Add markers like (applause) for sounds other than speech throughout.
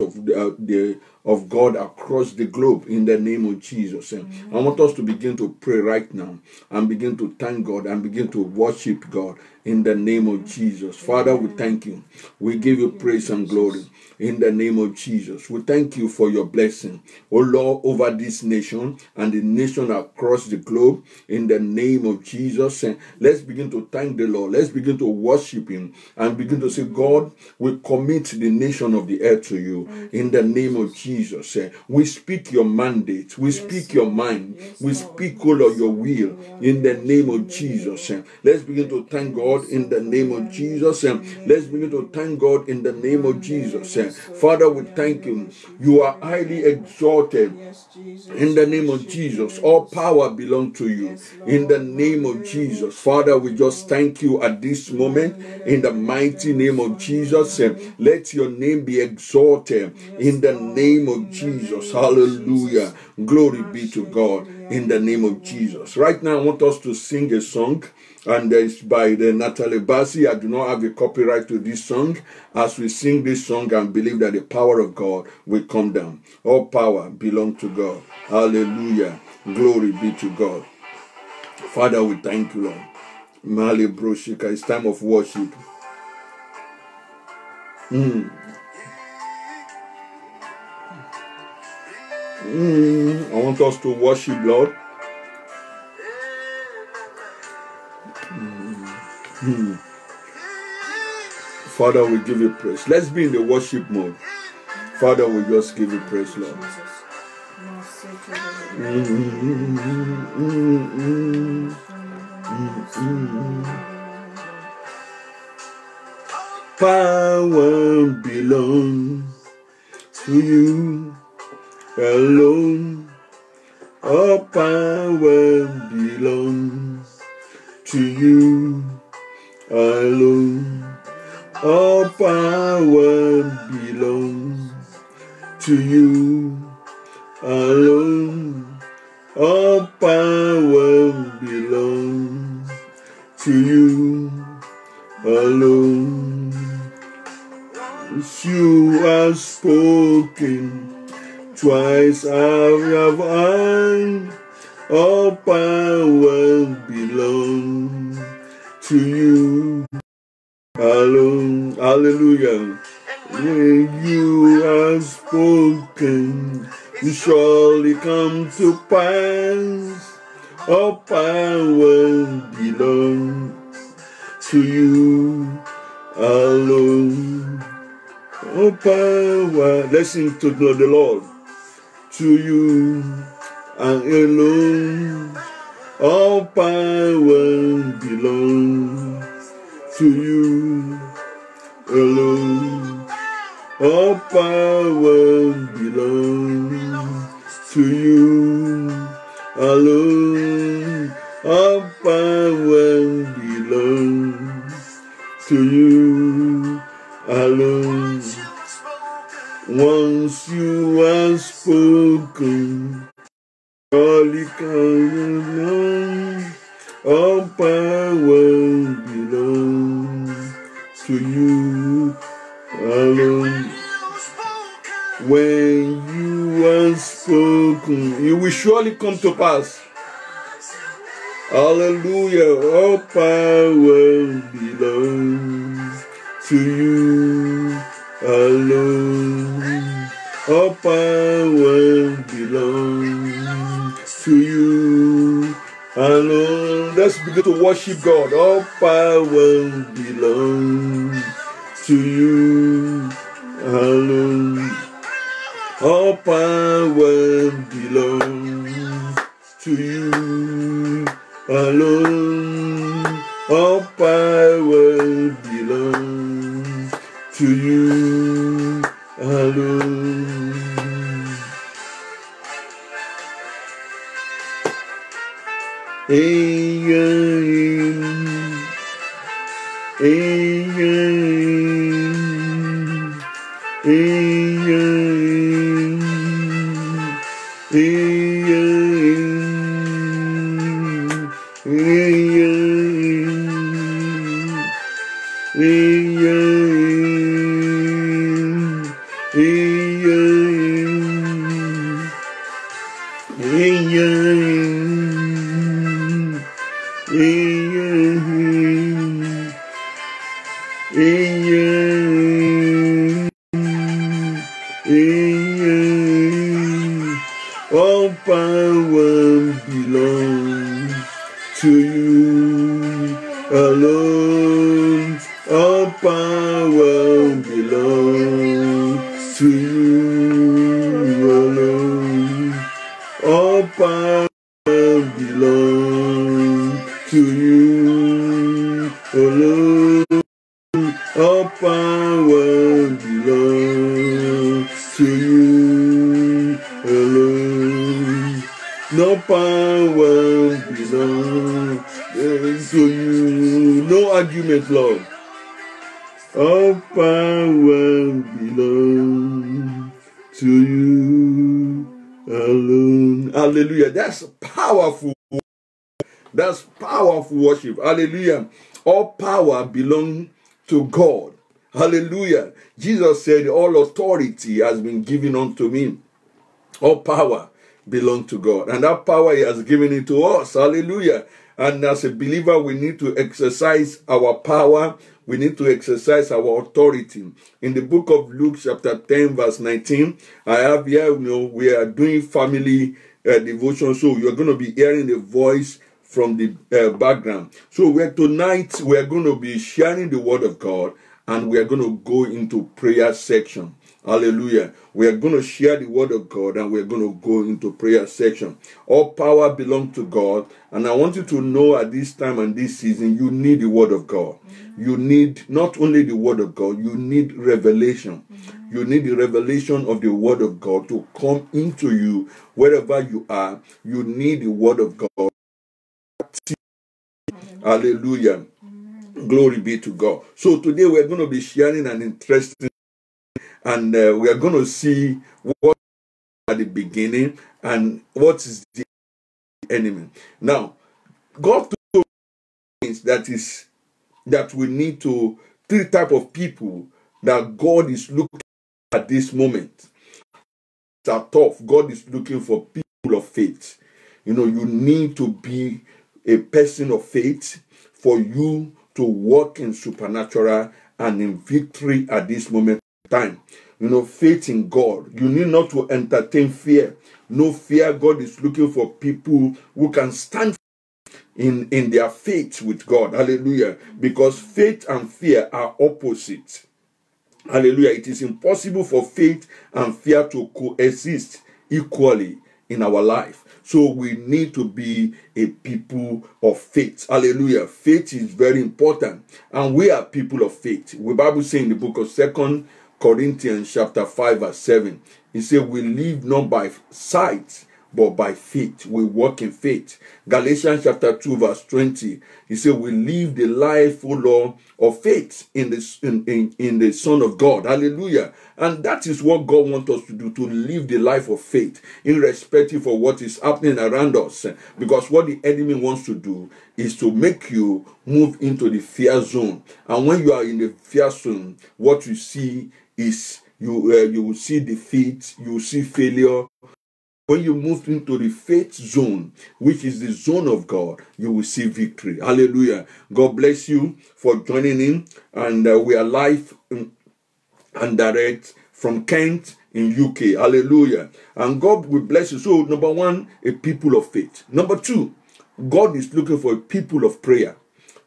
of uh, the of God across the globe in the name of Jesus. And I want us to begin to pray right now and begin to thank God and begin to worship God in the name of Jesus. Father, we thank you. We give you praise and glory in the name of Jesus. We thank you for your blessing, oh Lord, over this nation and the nation across the globe in the name of Jesus. And let's begin to thank the Lord. Let's begin to worship Him and begin to say, God, we commit the nation of the earth to you in the name of Jesus. Eh, We speak your mandate, we speak your mind, we speak, all of your will in the name of Jesus. Eh, Let's begin to thank God in the name of Jesus. Eh, Let's begin to thank God in the name of Jesus. Eh, Father, we thank you. You are highly exalted. In the name of Jesus, all power belongs to you. In the name of Jesus, Father, we just thank you at this moment. In the mighty name of Jesus, eh, let your name be exalted. In the name of Jesus, hallelujah. Glory be to God. In the name of Jesus. Right now, I want us to sing a song and it's by the Nathaniel Bassey. I do not have a copyright to this song. As we sing this song and believe that the power of God will come down. All power belong to God. Hallelujah. Glory be to God. Father, we thank you, Lord. Mali Broshika, it's time of worship. Mm. Mm. I want us to worship, Lord. Mm. Father, we give you praise. Let's be in the worship mode. Father, we just give you praise, Lord. Power belongs to you alone. All power belongs to you alone. All power belongs to you power, let's sing to the Lord. To you and alone. All power belongs to you alone. All power belongs to you alone. Alone. All power belongs to you alone. When you have you will surely come to pass. Hallelujah. All power belongs to you alone. All power Let's begin to worship God. All power belongs to you alone. All power belongs to you alone. Amen. Hallelujah. All power belongs to God. Hallelujah. Jesus said, All authority has been given unto me. All power belongs to God. And that power He has given it to us. Hallelujah. And as a believer, we need to exercise our power. We need to exercise our authority. In the book of Luke, chapter 10, verse 19, I have here, you know, we are doing family uh, devotion. So you're going to be hearing the voice from the uh, background. So we're tonight we're going to be sharing the word of God and we are going to go into prayer section. Hallelujah. We are going to share the word of God and we're going to go into prayer section. All power belongs to God. And I want you to know at this time and this season, you need the word of God. You need not only the word of God, you need revelation. You need the revelation of the word of God to come into you wherever you are. You need the word of God. Hallelujah. Glory be to God. So today we're going to be sharing an interesting and uh, we are going to see what at the beginning and what is the enemy. Now, God told things that is that we need to three type of people that God is looking at this moment. Are tough. God is looking for people of faith. You know, you need to be a person of faith for you to walk in supernatural and in victory at this moment in time. You know, faith in God. You need not to entertain fear. No fear. God is looking for people who can stand in, in their faith with God. Hallelujah. Because faith and fear are opposite. Hallelujah. It is impossible for faith and fear to coexist equally in our life. So we need to be a people of faith. Hallelujah. Faith is very important. And we are people of faith. The Bible says in the book of Second Corinthians chapter 5 verse 7, it says we live not by sight, but by faith. We walk in faith. Galatians chapter 2, verse 20. He said, We live the life, full Lord, of faith in the, in, in, in the Son of God. Hallelujah. And that is what God wants us to do, to live the life of faith, irrespective of what is happening around us. Because what the enemy wants to do is to make you move into the fear zone. And when you are in the fear zone, what you see is you uh, you will see defeat, you will see failure, when you move into the faith zone, which is the zone of God, you will see victory. Hallelujah. God bless you for joining in. And uh, we are live and direct from Kent in UK. Hallelujah. And God will bless you. So, number one, a people of faith. Number two, God is looking for a people of prayer.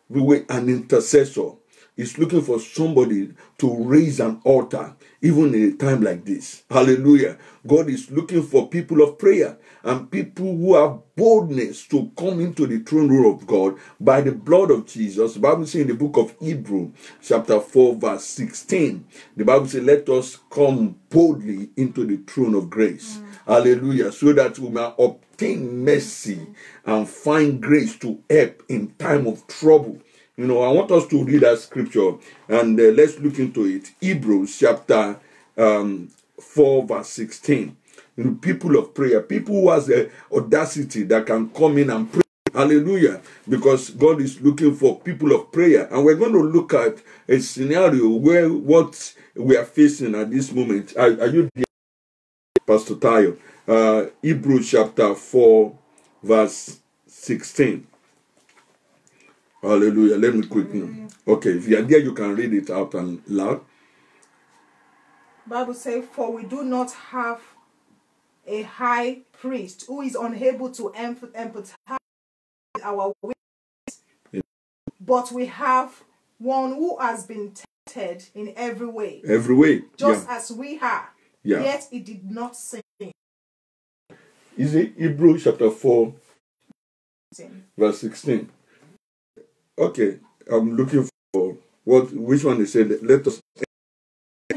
We were an intercessor. He's looking for somebody to raise an altar, even in a time like this. Hallelujah. God is looking for people of prayer and people who have boldness to come into the throne room of God by the blood of Jesus. The Bible says in the book of Hebrew, chapter 4, verse 16, the Bible says, Let us come boldly into the throne of grace. Mm. Hallelujah. So that we may obtain mercy and find grace to help in time of trouble. You know, I want us to read that scripture and uh, let's look into it. Hebrews chapter um, 4, verse 16. You know, people of prayer, people who has the audacity that can come in and pray. Hallelujah. Because God is looking for people of prayer. And we're going to look at a scenario where what we are facing at this moment. Are, are you there? Pastor Tayo. Uh, Hebrews chapter 4, verse 16. Hallelujah. Let me quickly. Okay, if you are there, you can read it out and loud. Bible says, For we do not have a high priest who is unable to empathize with our weakness, but we have one who has been tempted in every way, Every way. just yeah. as we are. Yeah. Yet he did not sin. Is it Hebrews chapter 4, verse 16? Okay, I'm looking for what which one they said let us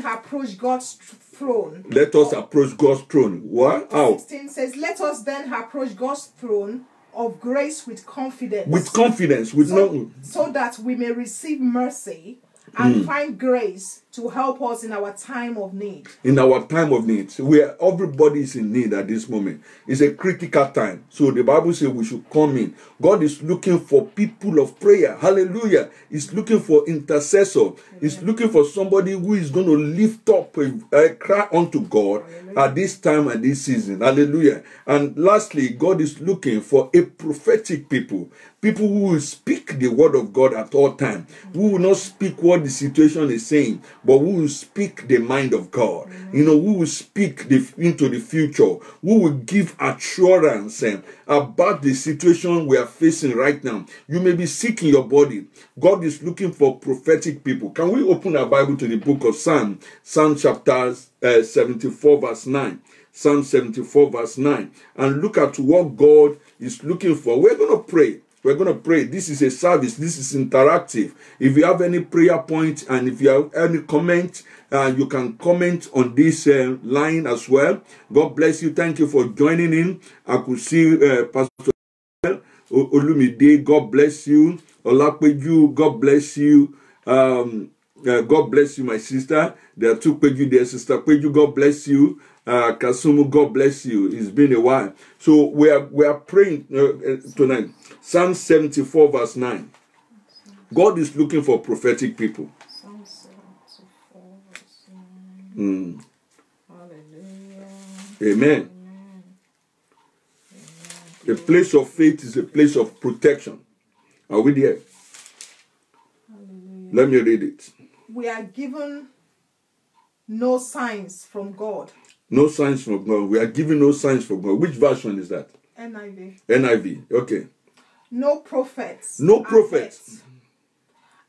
Approach God's throne. let us approach God's throne. What? How? 16 says, Let us then approach God's throne of grace with confidence. With confidence, with so, no so that we may receive mercy and Hmm. find grace to help us in our time of need. in our time of need, where everybody is in need at this moment. It's a critical time. So the Bible says we should come in. God is looking for people of prayer. Hallelujah. He's looking for intercessor. He's looking for somebody who is going to lift up a, a cry unto God at this time and this season. Hallelujah. And lastly, God is looking for a prophetic people. People who will speak the word of God at all time. Who will not speak what the situation is saying, but who will speak the mind of God. You know, who will speak the, into the future. Who will give assurance um, about the situation we are facing right now. You may be sick in your body. God is looking for prophetic people. Can we open our Bible to the book of Psalm, Psalm chapter uh, 74, verse 9? Psalm 74, verse 9. And look at what God is looking for. We're going to pray. We're going to pray. This is a service. This is interactive. If you have any prayer point and if you have any comment, uh, you can comment on this uh, line as well. God bless you. Thank you for joining in. I could see uh, Pastor Olumide, God bless you. Olapeju, God bless you. Um, uh, God bless you, my sister. There are two Peju there, sister Peju. God bless you. Uh, Kasumu, God bless you. It's been a while. So we are we are praying uh, uh, tonight. Psalm 74, verse 9. God is looking for prophetic people. Psalm 74, verse Mm. Hallelujah. Amen. A place of faith is a place of protection. Are we there? Hallelujah. Let me read it. We are given no signs from God. No signs from God. We are given no signs from God. Which version is that? NIV. NIV. Okay. No prophets. No prophets.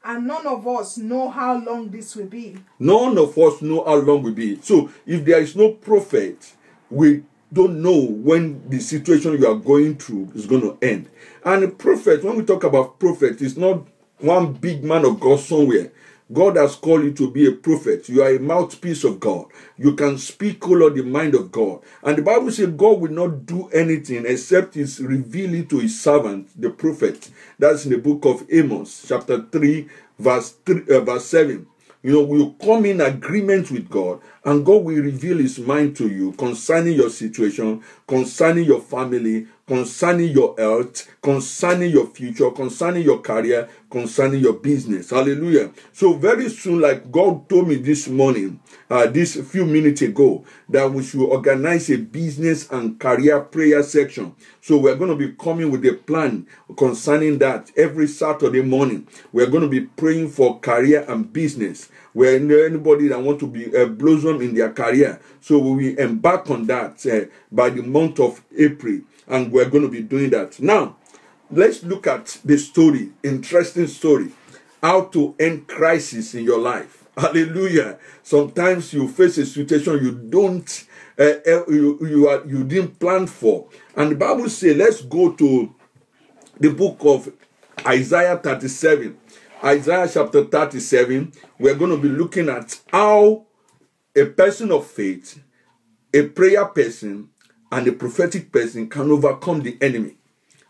And none of us know how long this will be. None of us know how long will be. So if there is no prophet, we don't know when the situation you are going through is going to end. And a prophet, when we talk about prophet, is not one big man of God somewhere. God has called you to be a prophet. You are a mouthpiece of God. You can speak, O Lord, the mind of God. And the Bible says God will not do anything except He's revealing to His servant, the prophet. That's in the book of Amos, chapter 3, verse 3, uh, verse 7. You know, you come in agreement with God, and God will reveal His mind to you concerning your situation, concerning your family, concerning your health, concerning your future, concerning your career, concerning your business. Hallelujah. So, very soon, like God told me this morning, uh, this few minutes ago, that we should organize a business and career prayer section. So, we're going to be coming with a plan concerning that every Saturday morning. We're going to be praying for career and business. Where anybody that want to be uh, blossom in their career, so we will embark on that uh, by the month of April, and we're going to be doing that now. Let's look at the story, interesting story, how to end crisis in your life. Hallelujah. Sometimes you face a situation you don't, uh, uh, you, you, are, you didn't plan for. And the Bible says, let's go to the book of Isaiah 37. Isaiah chapter 37, we're going to be looking at how a person of faith, a prayer person, and a prophetic person can overcome the enemy.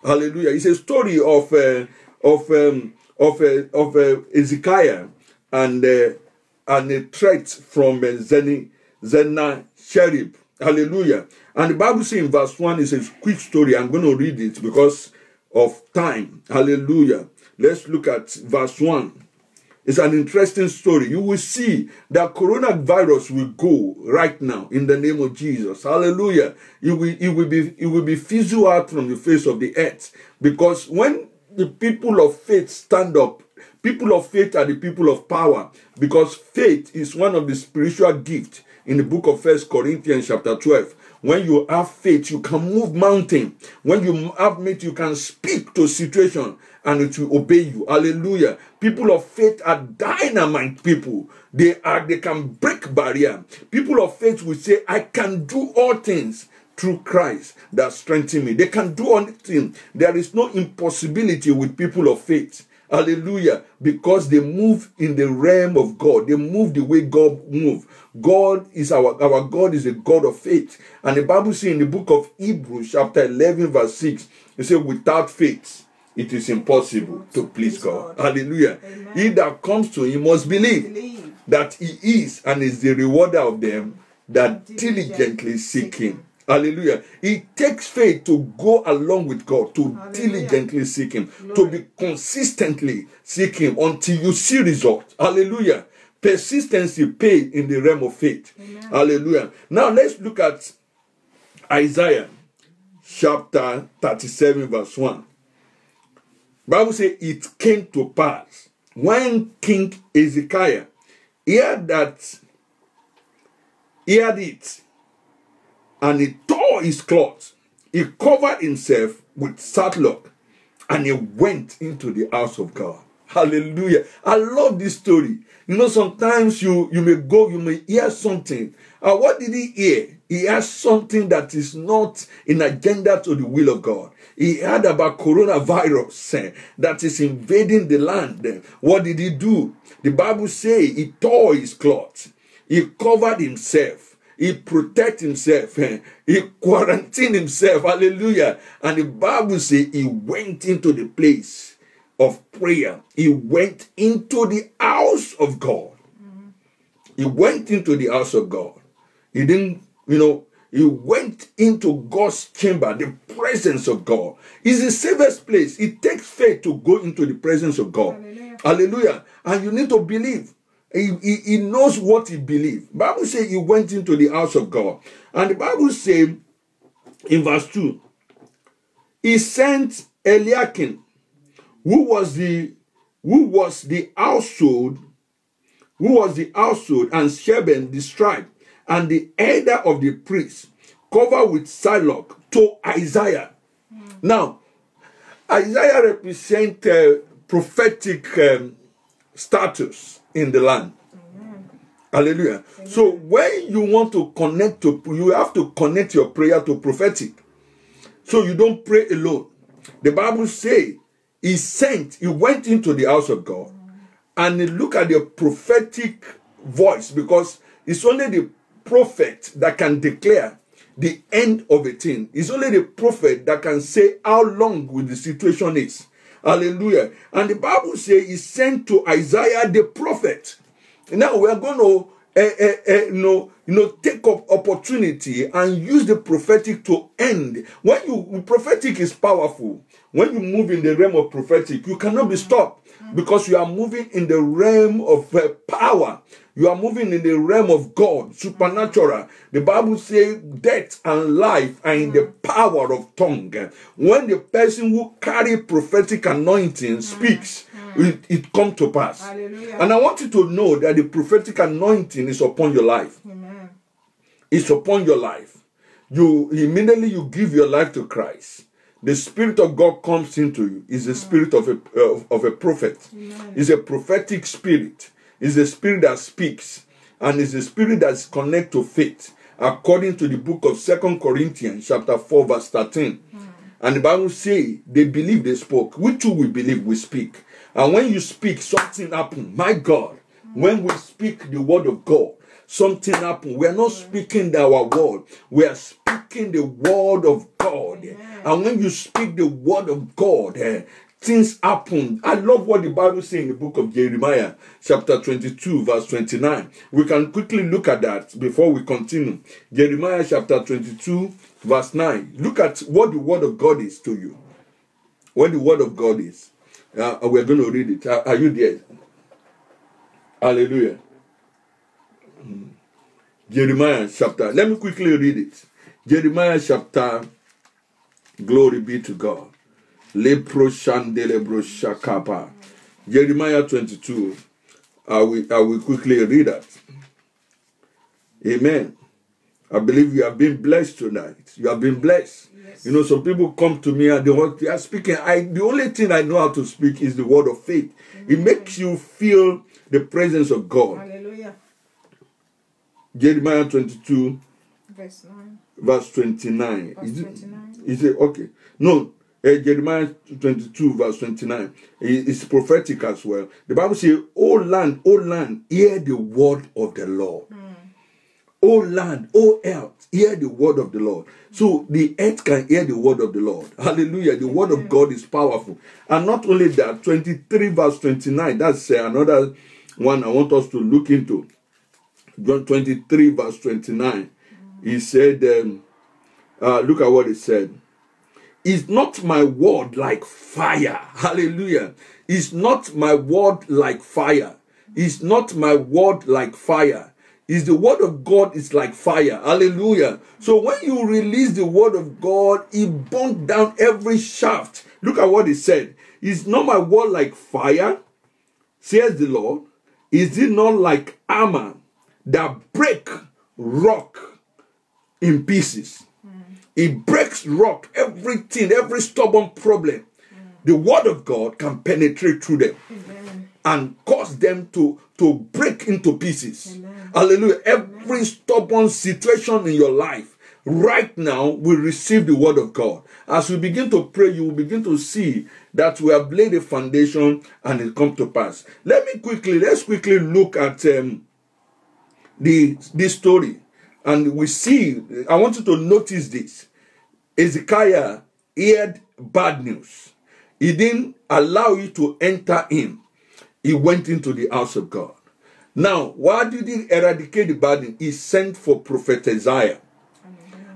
Hallelujah. It's a story of uh, of um, of uh, of uh, Ezekiel and uh, and a threat from uh, Zeni Cherib. Hallelujah. And the Bible says in verse 1 is a quick story. I'm going to read it because of time. Hallelujah. Let's look at verse 1. It's an interesting story. You will see that coronavirus will go right now in the name of Jesus. Hallelujah. It will, it will be it will be fizzle out from the face of the earth. Because when the people of faith stand up, people of faith are the people of power. Because faith is one of the spiritual gifts in the book of First Corinthians, chapter 12. When you have faith, you can move mountain. When you have faith, you can speak to situation and it will obey you. Hallelujah. People of faith are dynamite people. They are they can break barrier. People of faith will say, I can do all things through Christ that strengthen me. They can do anything. There is no impossibility with people of faith. Hallelujah. Because they move in the realm of God. They move the way God moves. God is our, our God is a God of faith. And the Bible says in the book of Hebrews, chapter 11, verse 6, it says, without faith, it is impossible to please God. Hallelujah. Amen. He that comes to him must believe Believe. that he is and is the rewarder of them that Diligently seek him. Hallelujah. It takes faith to go along with God, to Hallelujah. diligently seek him, to be consistently seek him until you see results. Hallelujah. Persistency pay in the realm of faith. Hallelujah. Now let's look at Isaiah chapter 37, verse 1. Bible says it came to pass when King Ezekiah heard that he had it, and he tore his clothes. he covered himself with sackcloth, and he went into the house of God. Hallelujah. I love this story. You know, sometimes you you may go, you may hear something. Uh, what did he hear? He has something that is not in agenda to the will of God. He heard about coronavirus eh, that is invading the land. What did he do? The Bible say he tore his cloth. He covered himself. He protect himself. eh. He (laughs) quarantined himself. Hallelujah. And the Bible say he went into the place of prayer. He went into the house of God. He went into the house of God. He didn't, you know, he went into God's chamber, the presence of God. It's the safest place. It takes faith to go into the presence of God. Hallelujah. Hallelujah. And you need to believe. He, he, he knows what he believes. Bible says he went into the house of God. And the Bible says in verse 2, he sent Eliakim, who was the who was the household, who was the household, and Sheben the scribe, and the elder of the priests, covered with silock to Isaiah. Now, Isaiah represents uh, prophetic um, status in the land. Hallelujah. So when you want to connect to, you have to connect your prayer to prophetic. So you don't pray alone. The Bible say he sent, he went into the house of God and he look at the prophetic voice because it's only the prophet that can declare the end of a thing. It's only the prophet that can say how long will the situation is. Hallelujah. And the Bible says he sent to Isaiah the prophet. Now we are going to uh, uh, uh, you know, you know, take up opportunity and use the prophetic to end. When you prophetic is powerful. When you move in the realm of prophetic, you cannot be stopped because you are moving in the realm of uh, power. You are moving in the realm of God, supernatural. The Bible says death and life are in the mm. power of tongue. When the person who carry prophetic anointing mm. speaks, mm. it, it come to pass. Hallelujah. And I want you to know that the prophetic anointing is upon your life. Amen. It's upon your life. You immediately you give your life to Christ. The spirit of God comes into you. Is the spirit of a of, of a prophet. It's a prophetic spirit. It's a spirit that speaks, and it's a spirit that's connected to faith, according to the book of Second Corinthians, chapter four, verse thirteen. Hmm. And the Bible say they believe they spoke. We too we believe we speak. And when you speak, something happen. My God, hmm. when we speak the word of God, something happen. We are not hmm. speaking our word. We are speaking the word of God. And when you speak the word of God, eh, things happen. I love what the Bible says in the book of Jeremiah, chapter 22, verse 29. We can quickly look at that before we continue. Jeremiah chapter 22, verse 9. Look at what the word of God is to you. What the word of God is. Uh, we're going to read it. Are, are you there? Hallelujah. Mm. Jeremiah chapter. Let me quickly read it. Jeremiah chapter. Glory be to God. Lepro shandele bro shakapa. Jeremiah 22. I will, I will quickly read that. Amen. I believe you have been blessed tonight. You have been blessed. Yes. You know, some people come to me and they, want, they are speaking. I the only thing I know how to speak is the word of faith. It makes you feel the presence of God. Hallelujah. Jeremiah 22, Verse 9. verse 29. Verse 29. Is it okay? No, uh, Jeremiah 22, verse 29. It- It's prophetic as well. The Bible says, O land, O land, hear the word of the Lord. O land, O earth, hear the word of the Lord. So the earth can hear the word of the Lord. Hallelujah. The word of God is powerful. And not only that, 23 verse 29, that's uh, another one I want us to look into. John 23 verse 29. He said, um, uh, look at what he said. Is not my word like fire? Hallelujah. Is not my word like fire? Is not my word like fire? Is the word of God is like fire. Hallelujah. So when you release the word of God, it burnt down every shaft. Look at what he said. Is not my word like fire? Says the Lord. Is it not like armor that break rock in pieces? It breaks rock, everything, every stubborn problem. The word of God can penetrate through them Amen. and cause them to, to break into pieces. Amen. Hallelujah. Every stubborn situation in your life right now will receive the word of God. As we begin to pray, you will begin to see that we have laid a foundation and it come to pass. Let me quickly, let's quickly look at um, the this story and we see i want you to notice this ezekiah heard bad news. He didn't allow you to enter in he went into the house of god. Now why did he eradicate the news? He sent for prophet isaiah.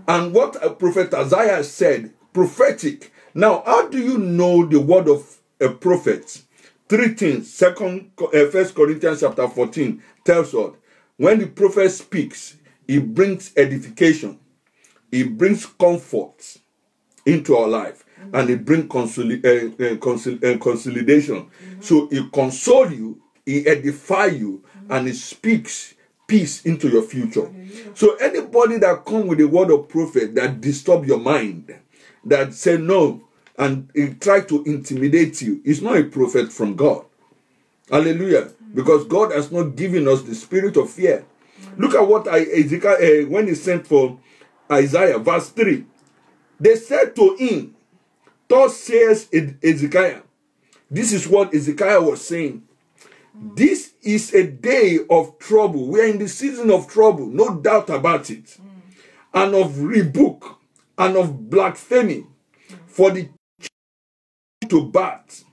And what prophet isaiah said prophetic. Now how do you know the word of a prophet? Three things. Second uh, first corinthians chapter 14 tells us when the prophet speaks he brings edification he brings comfort into our life and he brings consoli- uh, uh, consul- uh, consolidation. So he console you he edify you and he speaks peace into your future. So anybody that come with a word of prophet that disturb your mind that say no and try to intimidate you is not a prophet from god. Hallelujah. Because God has not given us the spirit of fear. Look at what I, Ezekiel, uh, when he sent for Isaiah, verse 3. They said to him, Thus says E- Ezekiel. This is what Ezekiel was saying. This is a day of trouble. We are in the season of trouble, no doubt about it. And of rebuke and of blasphemy for the to birth.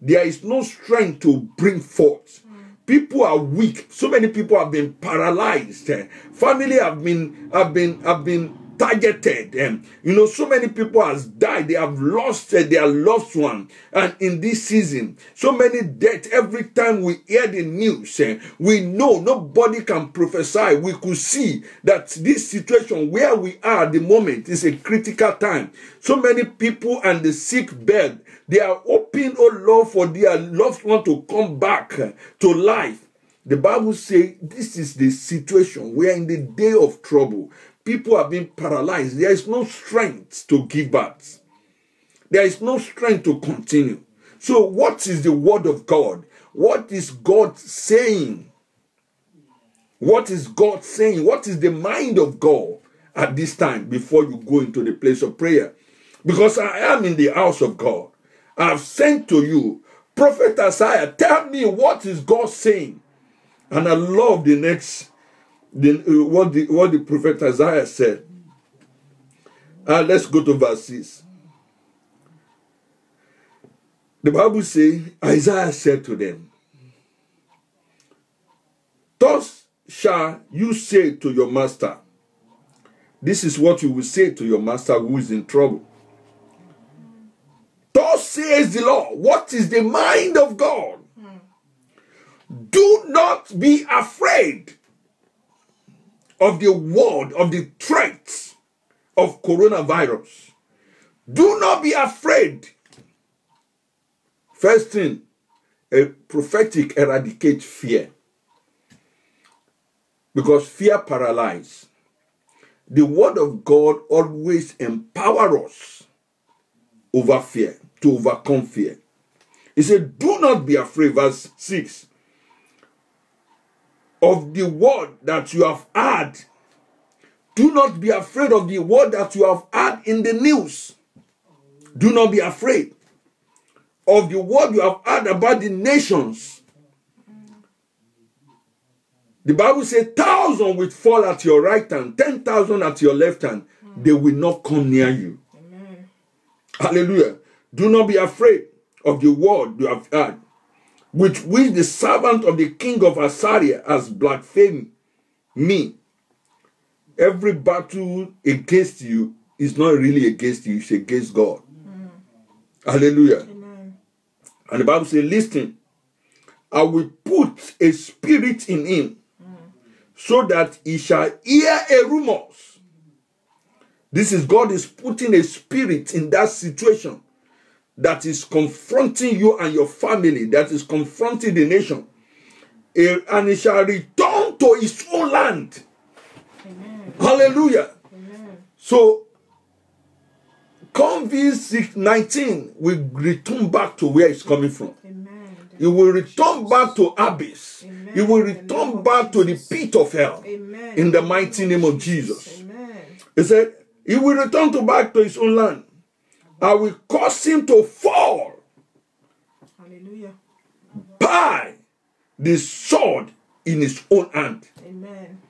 There is no strength to bring forth. People are weak. So many people have been paralyzed. Family have been have been have been targeted. And you know, so many people has died. They have lost eh, their loved one. And in this season, so many death. Every time we hear the news, eh, we know nobody can prophesy. We could see that this situation where we are at the moment is a critical time. So many people and the sick bed they are hoping, oh Lord, for their loved one to come back uh, to life. The Bible says this is the situation. We are in the day of trouble. People are being paralyzed. There is no strength to give birth. There is no strength to continue. So, what is the word of God? What is God saying? What is God saying? What is the mind of God at this time before you go into the place of prayer? Because I am in the house of God. I have sent to you, Prophet Isaiah, tell me what is God saying. And I love the next, the, uh, what, the, what the prophet Isaiah said. Uh, let's go to verse 6. The Bible says, Isaiah said to them, Thus shall you say to your master, this is what you will say to your master who is in trouble. Thus says the Lord, what is the mind of God? Do not be afraid of the word, of the threats of coronavirus. Do not be afraid. First thing, a prophetic eradicate fear. Because fear paralyzes. The word of God always empower us over fear, to overcome fear. He said, Do not be afraid, verse 6, of the word that you have heard. Do not be afraid of the word that you have heard in the news. Do not be afraid of the word you have heard about the nations. The Bible says, thousand will fall at your right hand, ten thousand at your left hand. They will not come near you. Amen. Hallelujah. Do not be afraid of the word you have heard, which which the servant of the king of Assyria has blasphemed me. Every battle against you is not really against you, it's against God. Mm. Hallelujah. Amen. And the Bible says, Listen, I will put a spirit in him mm. so that he shall hear a rumors. This is God is putting a spirit in that situation that is confronting you and your family, that is confronting the nation. And he shall return to his own land. Amen. Hallelujah. Amen. So, COVID 19 will return back to where it's coming from. Amen. It will return back to abyss. It will In the name return back to the pit of hell. In the mighty name of Jesus. Amen. He said, He will return to back to his own land. I will cause him to fall Hallelujah. by the sword in his own hand. Amen.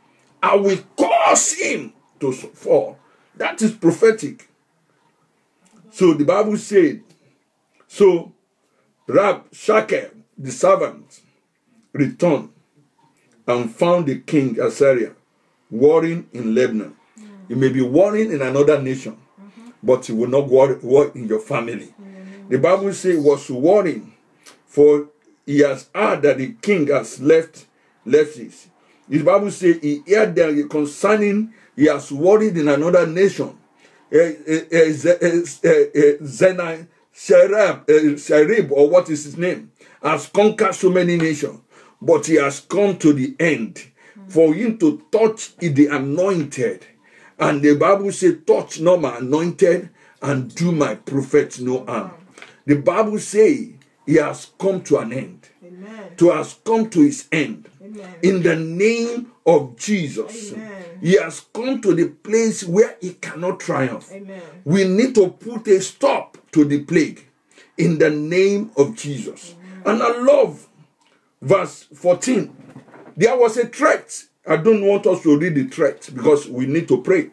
I will cause him to fall. That is prophetic. So the Bible said, so Rabshakeh, the servant, returned and found the king Assyria warring in Lebanon. He may be warring in another nation, but he will not war, war in your family. The Bible says was warring, for he has heard that the king has left left it. The Bible says he heard that concerning he has worried in another nation. Eh, eh, eh, Ze- Zenai Sherab, eh, Sherib, or what is his name, has conquered so many nations, but he has come to the end for him to touch the anointed. And the Bible says, touch not my anointed and do my prophet no harm. The Bible says he has come to an end. Amen. To has come to his end. Amen. In the name of Jesus. Amen. He has come to the place where he cannot triumph. Amen. We need to put a stop to the plague in the name of Jesus. And I love verse 14. There was a threat. I don't want us to read the threat because we need to pray.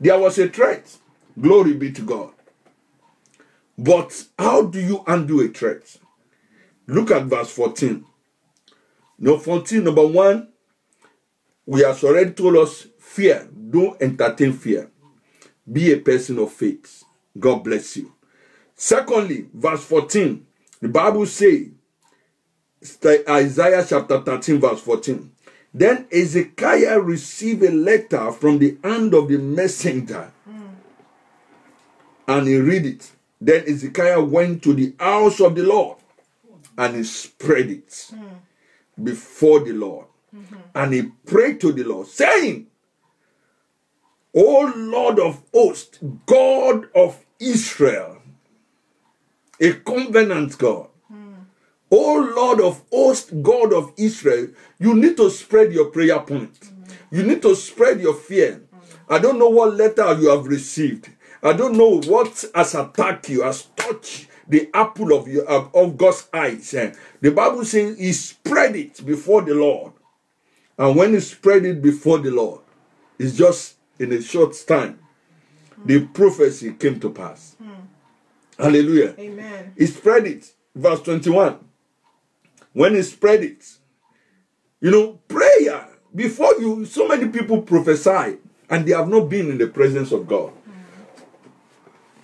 There was a threat. Glory be to God. But how do you undo a threat? Look at verse 14. No, 14, number one, we have already told us fear. Don't entertain fear. Be a person of faith. God bless you. Secondly, verse 14, the Bible says, Isaiah chapter 13, verse 14. Then Ezekiah received a letter from the hand of the messenger, and he read it. Then Ezekiah went to the house of the Lord, and he spread it before the Lord. And he prayed to the Lord, saying, O Lord of hosts, God of Israel, a covenant God. O Lord of hosts, God of Israel, you need to spread your prayer point. Mm-hmm. You need to spread your fear. Mm-hmm. I don't know what letter you have received. I don't know what has attacked you, has touched the apple of your of, of God's eyes. Eh, The Bible says he spread it before the Lord. And when he spread it before the Lord, it's just in a short time, mm-hmm. the prophecy came to pass. Hallelujah. Amen. He spread it. Verse 21. When he spread it, you know, prayer, before you, so many people prophesy and they have not been in the presence of God.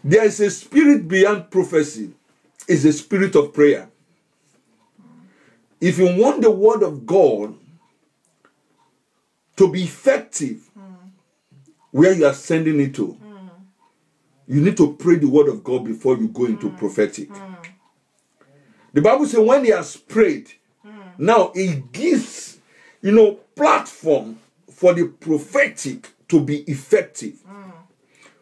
There is a spirit beyond prophecy, it's a spirit of prayer. if you want the word of God to be effective where you are sending it to, you need to pray the word of God before you go into prophetic. The Bible says when he has prayed, now it gives, you know, platform for the prophetic to be effective.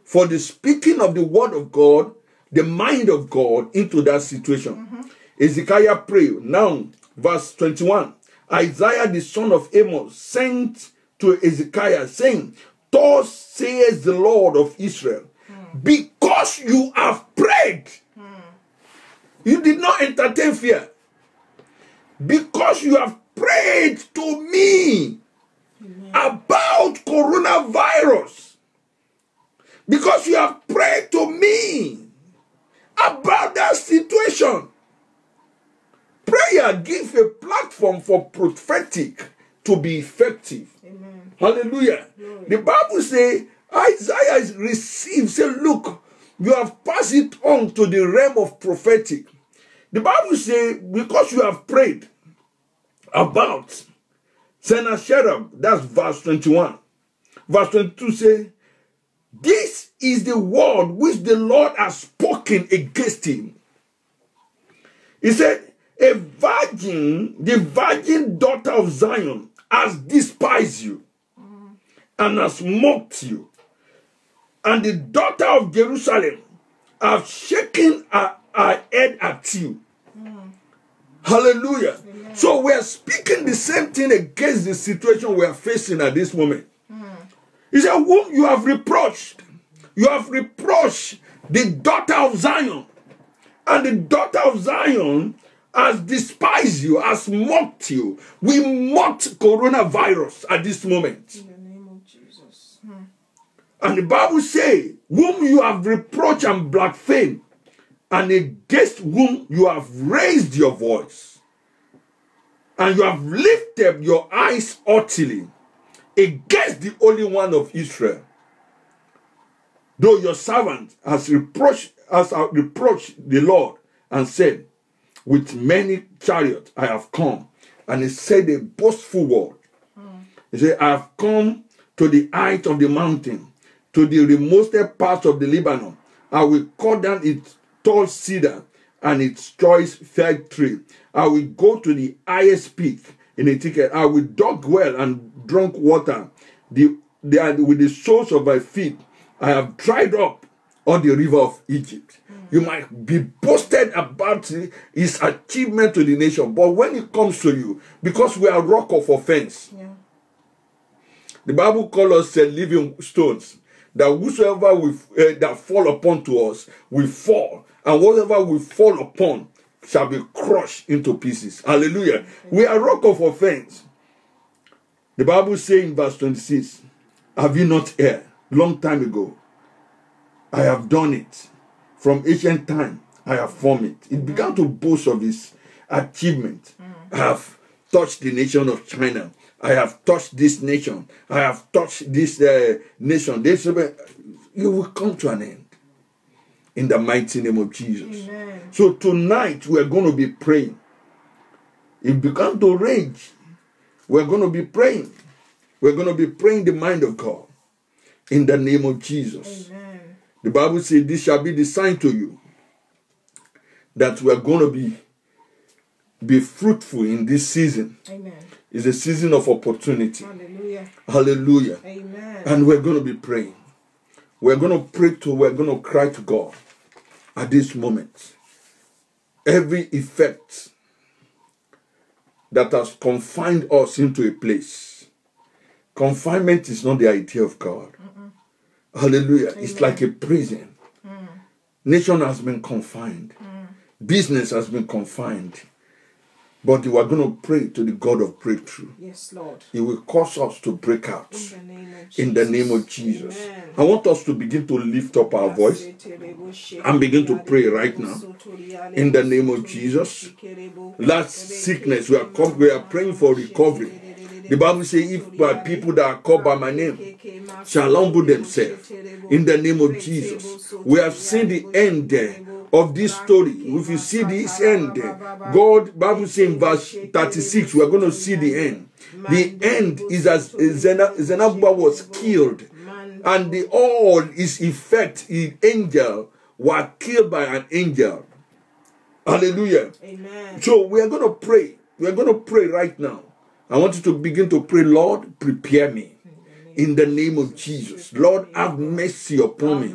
For the speaking of the word of God, the mind of God into that situation. Ezekiel prayed. Now, verse 21. Isaiah the son of Amos sent to Ezekiel, saying, Thus says the Lord of Israel, because you have prayed, you did not entertain fear, because you have prayed to me about coronavirus, because you have prayed to me about that situation. Prayer gives a platform for prophetic to be effective. Amen. Hallelujah. Glory. The Bible says Isaiah is received. Say, look, you have passed it on to the realm of prophetic. The Bible says, because you have prayed about Sennacherib, that's verse 21. Verse 22 says, This is the word which the Lord has spoken against him. He said, A virgin, the virgin daughter of Zion, has despised you and has mocked you. And the daughter of Jerusalem have shaken her, her head at you. Hallelujah. So we are speaking the same thing against the situation we are facing at this moment. He said, Whom you have reproached, you have reproached the daughter of Zion. And the daughter of Zion has despised you, has mocked you. We mocked coronavirus at this moment. In the name of Jesus. Hmm. And the Bible says, Whom you have reproached and blasphemed, and against whom you have raised your voice, and you have lifted your eyes haughtily against the Holy One of Israel. Though your servant has reproached, has reproached the Lord and said, With many chariots I have come. And he said a boastful word. He said, I have come to the height of the mountain, to the remotest part of the Lebanon. I will cut down its tall cedar and its choice fig tree. I will go to the highest peak in a ticket. I will dug well and drunk water. The, the, with the soles of my feet, I have dried up on the river of Egypt. You might be boasted about his achievement to the nation, but when it comes to you, because we are rock of offense, Yeah. the Bible calls us uh, living stones. That whosoever we, uh, that fall upon to us will fall, and whatever we fall upon shall be crushed into pieces. Hallelujah. We are rock of offense. The Bible says in verse 26, Have you not heard long time ago? I have done it. From ancient time, I have formed it. It began to boast of his achievement. I have touched the nation of China. I have touched this nation. I have touched this uh, nation. This, you will come to an end. In the mighty name of Jesus. Amen. So tonight we are going to be praying. It began to rage. We're going to be praying. We're going to be praying the mind of God. In the name of Jesus. Amen. The Bible says, This shall be the sign to you that we are going to be, be fruitful in this season. Amen. It's a season of opportunity. Hallelujah. Hallelujah. Amen. And we're going to be praying. We're going to pray to, we're going to cry to God at this moment. Every effect that has confined us into a place, confinement is not the idea of God. Hallelujah. It's like a prison. Mm. Nation has been confined. Mm. Business has been confined. But you are going to pray to the God of breakthrough. yes, Lord. He will cause us to break out In the name of Jesus. in the name of Jesus. Amen. I want us to begin to lift up our voice and begin to pray right now. In the name of Jesus. That sickness, we are, come, we are praying for recovery. The Bible says, if by people that are called by my name shall humble themselves in the name of Jesus, we have seen the end there of this story, if you see this end, God, Bible says in verse 36, we are going to see the end. The end is as Zenabuba was killed, and the all is effect, the angel were killed by an angel. Hallelujah. Amen. So we are going to pray. We are going to pray right now. I want you to begin to pray, Lord, prepare me in the name of Jesus. Lord, have mercy upon me.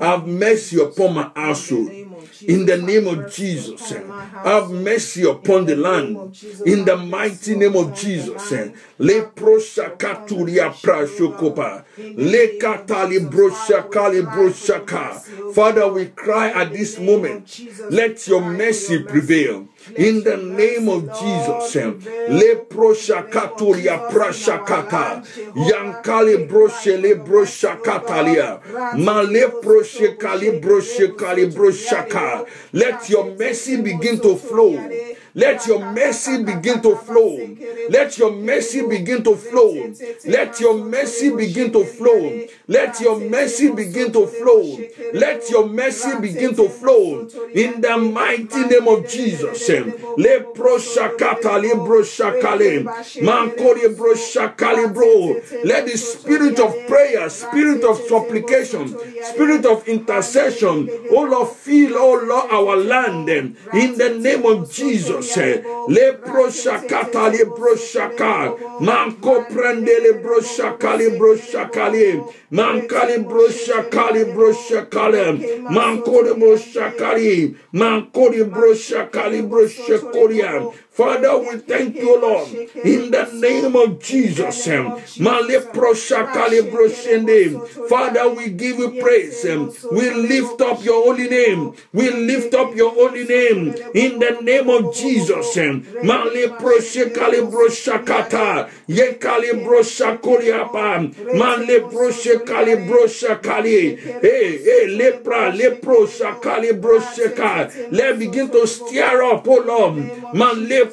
Have mercy upon my household. In the name of Jesus. Have mercy upon the land. In the mighty name of Jesus. Le proshakaturia prashokopa. Le katali broshakali broshaka. Father, we cry at this moment. Let your mercy prevail. In the name of Jesus. Eh. Le proshakaturia prashakata. Yang kali broshe le brosha katalia. Male broshe kali broshe kali broshaka. Let your mercy begin to flow. Let your mercy begin to flow. Let your mercy begin to flow. Let your mercy begin to flow. Let your mercy begin to flow. Let your mercy begin to flow. In the mighty name of Jesus. Le proshakata le broshakale. Mankori broshakale bro. Let the spirit of prayer, spirit of supplication, spirit of intercession, oh Lord, fill, oh Lord, our land. In the name of Jesus le proshakata le proshaka manko prende le broshaka le broshaka le. mankali broshaka le broshaka le manko le broshaka le. manko le broshaka le. Broshakoria Father, we thank you, Lord, in the name of Jesus. Eh, Broshende. Father, we give you praise. Eh. We lift up your holy name. We lift up your holy name in the name of Jesus. Eh. Broshaka. Let begin to stir up, oh Lord.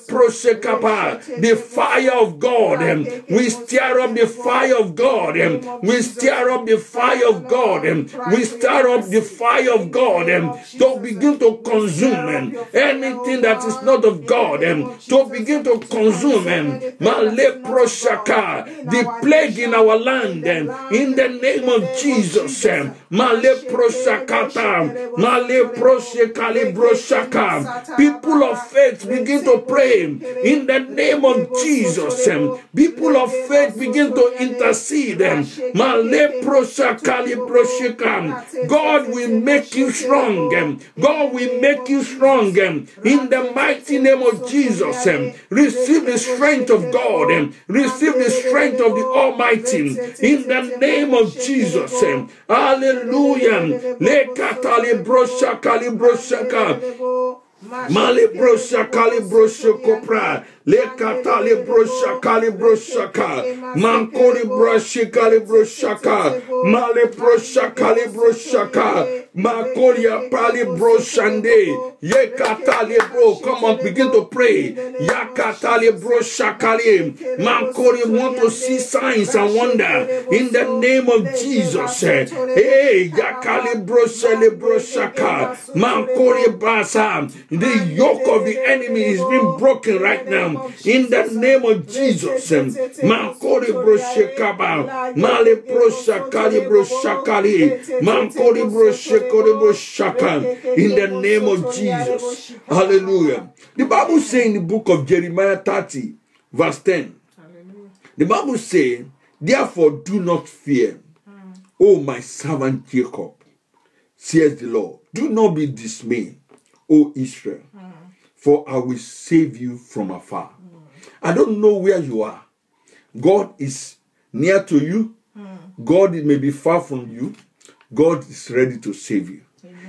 Male the fire of God. And we stir up the fire of God. And we stir up the fire of God. And we stir up the fire of God And to begin to consume anything that is not of God. And to begin to consume and the plague in our land. And In the name of Jesus. People of faith begin to pray in the name of Jesus. Um, people of faith begin to intercede. Um, God will make you strong. Um, God will make you strong. In the mighty name of Jesus. Receive the strength of God. Receive the strength of the Almighty. In the name of Jesus. Hallelujah. Malibrosa calibroso copra brosha kopra le kata le brosha kali brosha ka mankori brosha kali brosha ka male brosha kali brosha ka makoria pali broshande. Ye kata le bro come on begin to pray. Ya kata le brosha kali mankori want to see signs and wonder. In the name of Jesus. Hey ya kali brosha le brosha ka mankori basa. The yoke of the enemy is being broken right now in the name of Jesus. Mankori broshekaba, male broshakali broshakali, mankori broshekori broshaka. In the name of Jesus. Hallelujah. The Bible says in the book of Jeremiah 30, verse 10. The Bible says, Therefore do not fear, O my servant Jacob, says the Lord. Do not be dismayed O Israel, hmm. For I will save you from afar. I don't know where you are. God is near to you. God may be far from you. God is ready to save you.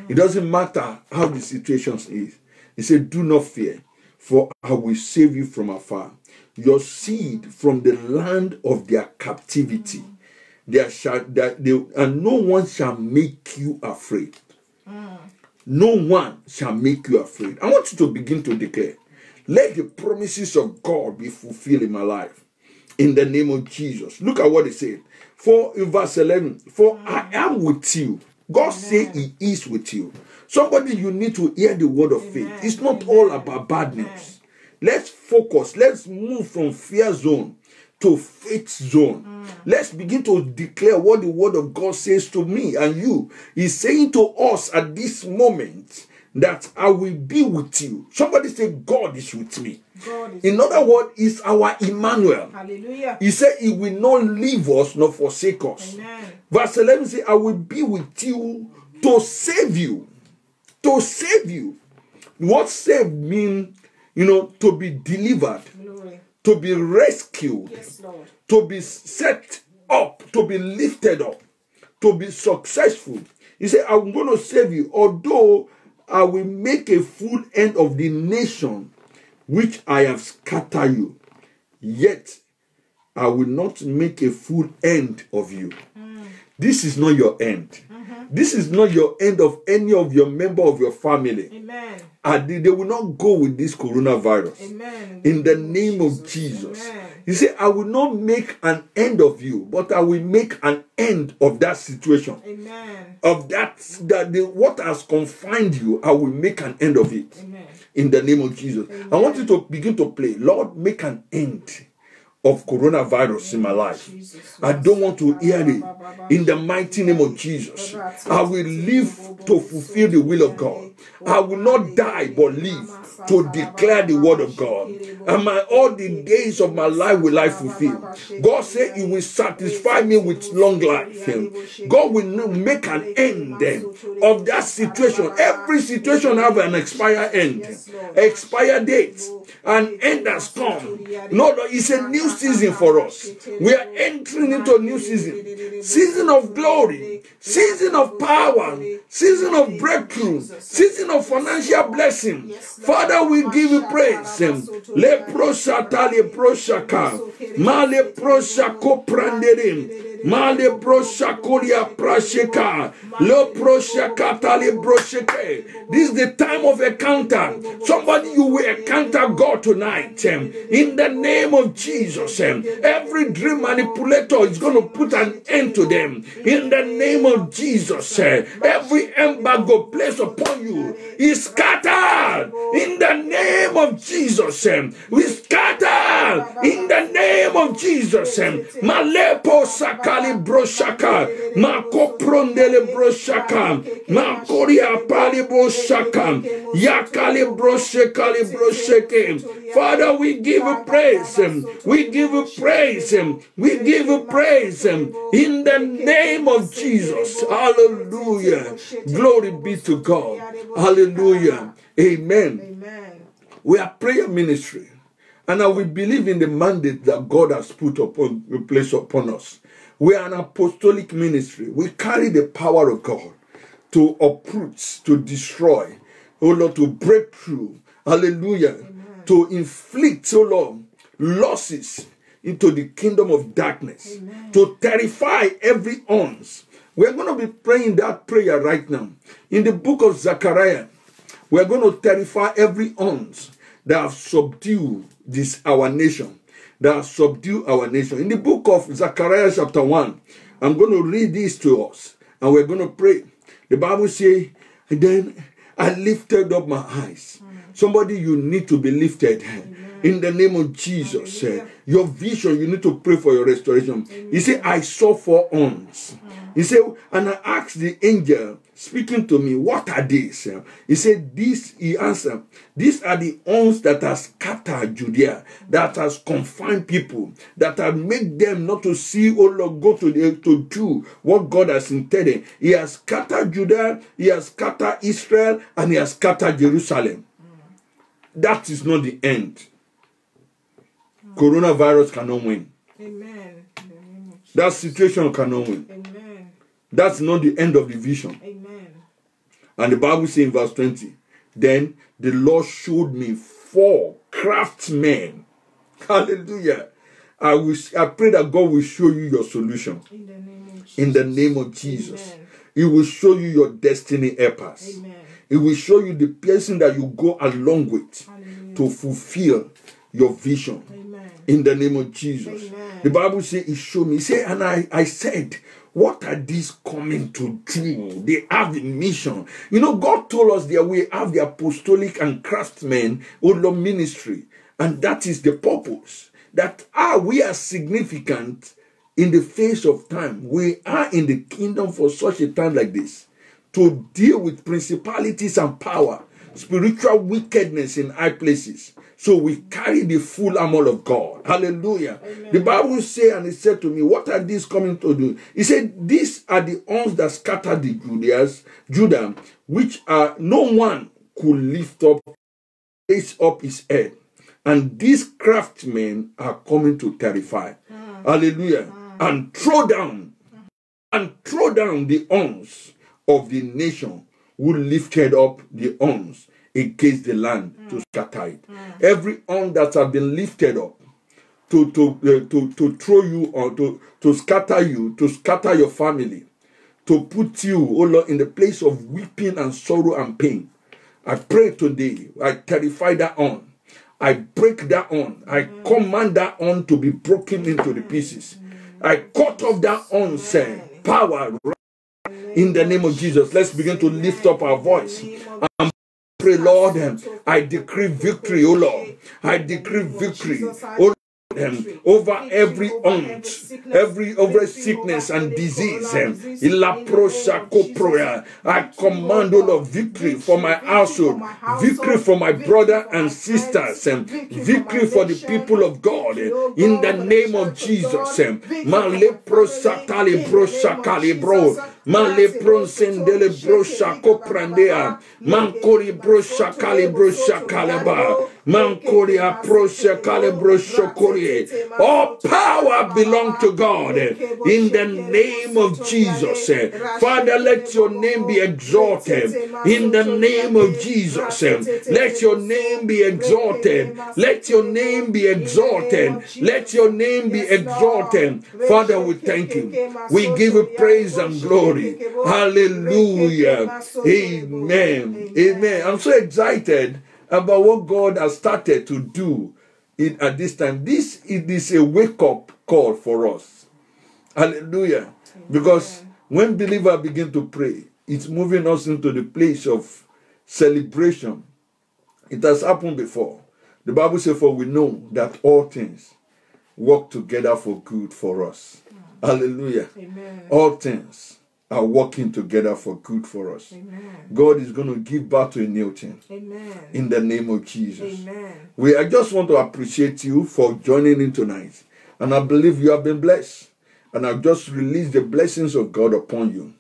It doesn't matter how the situation is. He said, Do not fear, for I will save you from afar. Your seed from the land of their captivity. Mm. There shall, there, they, and no one shall make you afraid. Mm. No one shall make you afraid. I want you to begin to declare, let the promises of God be fulfilled in my life. In the name of Jesus. Look at what he said. For in verse 11, for I am with you. God say he is with you. Somebody, you need to hear the word of faith. It's not all about bad news. Let's focus. Let's move from fear zone to faith zone. Let's begin to declare what the word of God says to me and you. He's saying to us at this moment that I will be with you. Somebody say, God is with me. God is In other words, is our Emmanuel. Hallelujah. He said he will not leave us nor forsake us. Amen. Verse 11 says, I will be with you to save you. To save you. What save mean, you know, to be delivered, Glory. To be rescued, Yes, to be set up, to be lifted up, to be successful. He said, I'm going to save you, although I will make a full end of the nation which I have scattered you. Yet I will not make a full end of you. This is not your end. Mm-hmm. This is not your end of any of your member of your family. Amen. And they, they will not go with this coronavirus Amen. in the name of Jesus. Amen. He said, I will not make an end of you, but I will make an end of that situation. Amen. Of that, that the, what has confined you, I will make an end of it. Amen. In the name of Jesus. I want you to begin to pray. Lord, make an end of coronavirus in my life. I don't want to hear it. In the mighty name of Jesus, I will live to fulfill the will of God. I will not die but live to declare the word of God. And my all the days of my life will I fulfill. God said He will satisfy me with long life. God will make an end of that situation. Every situation have an expire end, expire date. An end has come. No, it's a new season for us. We are entering into a new season. Season of glory, season of power, season of breakthrough, season of financial blessing. Father, we give you praise. Le proshata le proshaka. Ma le proshako pranderim. Male broshakolia prasheka. Le brosheke. This is the time of encounter. Somebody you will encounter God tonight. um, In the name of Jesus. um, Every dream manipulator is going to put an end to them. In the name of Jesus. uh, Every embargo placed upon you is scattered. In the name of Jesus. um, We scatter. In the name of Jesus. um, Malepo sakali broshaka. Mako prondele broshaka. Makoria pali broshaka. Yakali broshekali brosheke. Father, we give you praise. We give you praise. We give you praise. In the name of Jesus. Hallelujah. Glory be to God. Hallelujah. Amen. We are prayer ministry. And will believe in the mandate that God has put upon placed upon us. We are an apostolic ministry. We carry the power of God to uproot, to destroy, oh Lord, to break through. Hallelujah. To inflict, oh Lord, losses into the kingdom of darkness. To terrify every ounce. We're going to be praying that prayer right now. In the book of Zechariah, we're going to terrify every ounce that have subdued this our nation, that subdue our nation. In the book of Zechariah chapter 1, I'm going to read this to us and we're going to pray. The Bible says, then I lifted up my eyes. Somebody, you need to be lifted. In the name of Jesus, eh, your vision, you need to pray for your restoration. You said, I saw four horns. He said, and I asked the angel speaking to me, What are these? He said, This, he answered, These are the horns that has scattered Judea, that has confined people, that have made them not to see, oh Lord, go to the, to do what God has intended. He has scattered Judah, he has scattered Israel, and he has scattered Jerusalem. That is not the end. Coronavirus cannot win. Amen. That situation cannot win. Amen. That's not the end of the vision. Amen. And the Bible says in verse 20, then the Lord showed me four craftsmen. Hallelujah. I wish I pray that God will show you your solution In the name of Jesus. in the name of Jesus. Amen. He will show you your destiny helpers. Amen. He will show you the person that you go along with Hallelujah. to fulfill your vision Amen. in the name of Jesus. Amen. The Bible says he showed me. He said, and I, I said, what are these coming to do? They have a mission. You know, God told us that we have the apostolic and craftsmen Lord ministry, and that is the purpose. That are we are significant in the face of time. We are in the kingdom for such a time like this to deal with principalities and power, spiritual wickedness in high places. So we carry the full armor of God. Hallelujah. Amen. The Bible say, and it said to me, What are these coming to do? He said, These are the ones that scattered the Judeas, Judah, which are no one could lift up, raise up his head. And these craftsmen are coming to terrify. Mm. Hallelujah. Mm. And throw down, and throw down the arms of the nation who lifted up the arms against the land mm. to scatter it. Mm. Every arm that has been lifted up to to uh, to to throw you or to to scatter you, to scatter your family, to put you, oh Lord, in the place of weeping and sorrow and pain. I pray today, I terrify that on. I break that on. I mm. command that on to be broken into the pieces. Mm. I cut off that on, say, power in the name of Jesus. Let's begin to lift up our voice and pray, Lord. I decree victory, oh Lord. I decree victory, um, over every aunt, every over sickness and disease. Um, I command all of victory for my household, victory for my brother and sisters, and um, victory for the people of God. In the name of Jesus. man le prosendele brocha coprandea man cori brocha cali brocha kali brosha kori. All power belong to God. In the name of Jesus. Father, let your name be exalted. In the name of Jesus. Let your name be exalted. Let your name be exalted. Let your name be exalted. Father, we thank you. We give you praise and glory. Hallelujah. Amen. Amen. I'm so excited about what God has started to do in, at this time. This it is a wake up call for us. Hallelujah. Because when believers begin to pray, it's moving us into the place of celebration. It has happened before. The Bible says, For we know that all things work together for good for us. Hallelujah. Amen. All things are working together for good for us. Amen. God is going to give birth to a new thing. Amen. In the name of Jesus. Amen. We I just want to appreciate you for joining in tonight. And I believe you have been blessed. And I've just released the blessings of God upon you.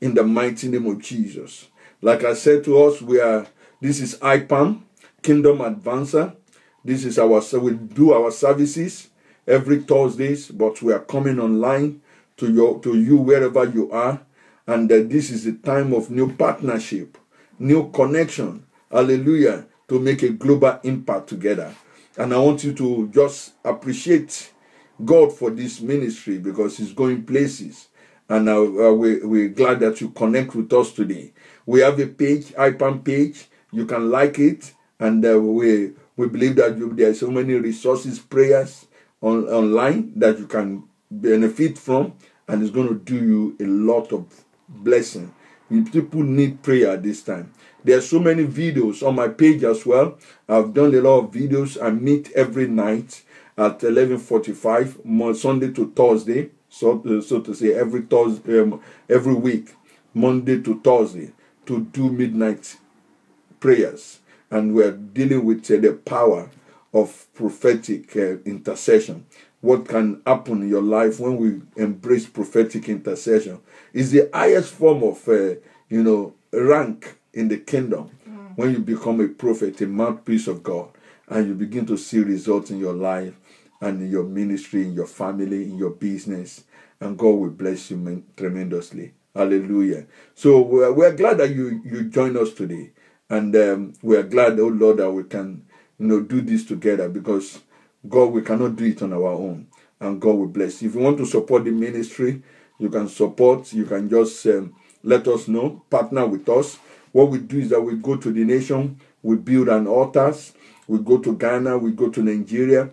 In the mighty name of Jesus. Like I said to us, we are this is IPALM, Kingdom Advancer. This is our so we do our services every Thursdays, but we are coming online to your to you wherever you are and that this is a time of new partnership, new connection. Hallelujah. To make a global impact together. And I want you to just appreciate God for this ministry because He's going places. And uh, we, we're glad that you connect with us today. We have a page, IPALM page. You can like it. And uh, we, we believe that you, there are so many resources, prayers on, online that you can benefit from. And it's going to do you a lot of blessing. People need prayer at this time. There are so many videos on my page as well. I've done a lot of videos. I meet every night at 11:45, Sunday to Thursday, so so to say every Thursday, um, every week, Monday to Thursday, to do midnight prayers, and we're dealing with uh, the power of prophetic uh, intercession what can happen in your life when we embrace prophetic intercession is the highest form of uh, you know rank in the kingdom mm. when you become a prophet a mouthpiece of god and you begin to see results in your life and in your ministry in your family in your business and god will bless you tremendously hallelujah so we're, we're glad that you you join us today and um, we're glad oh lord that we can you know do this together because God, we cannot do it on our own. And God will bless. If you want to support the ministry, you can support. You can just um, let us know, partner with us. What we do is that we go to the nation, we build an altars, we go to Ghana, we go to Nigeria,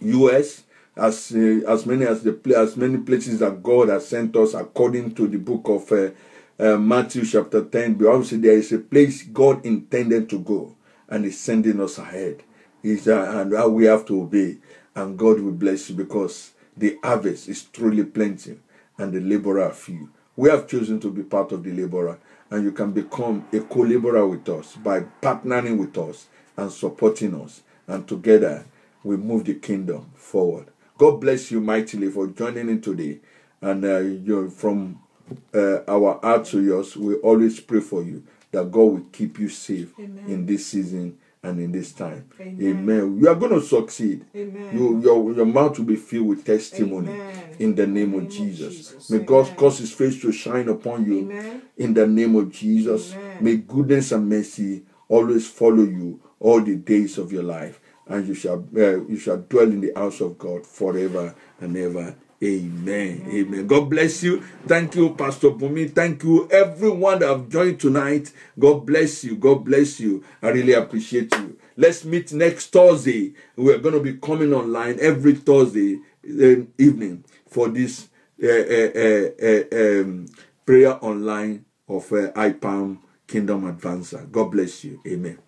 US, as uh, as many as the as many places that God has sent us according to the book of uh, uh, Matthew chapter 10 but obviously there is a place God intended to go and is sending us ahead is and how we have to obey. And God will bless you because the harvest is truly plenty and the laborer are few. We have chosen to be part of the laborer and you can become a co-laborer with us by partnering with us and supporting us. And together we move the kingdom forward. God bless you mightily for joining in today. And uh, you're from uh, our heart to yours we always pray for you that god will keep you safe Amen. in this season and in this time Amen. amen you are going to succeed Amen. you, your, your mouth will be filled with testimony Amen. in the name, of jesus, Jesus. may god cause his face to shine upon you in the name of Jesus. May goodness and mercy always follow you all the days of your life, and you shall uh, you shall dwell in the house of God forever and ever. Amen. Amen. God bless you. Thank you, Pastor Bumi. Thank you, everyone that have joined tonight. God bless you. God bless you. I really appreciate you. Let's meet next Thursday. We're going to be coming online every Thursday uh, evening for this uh, uh, uh, uh, um, prayer online of uh, IPALM Kingdom Advancer. God bless you. Amen.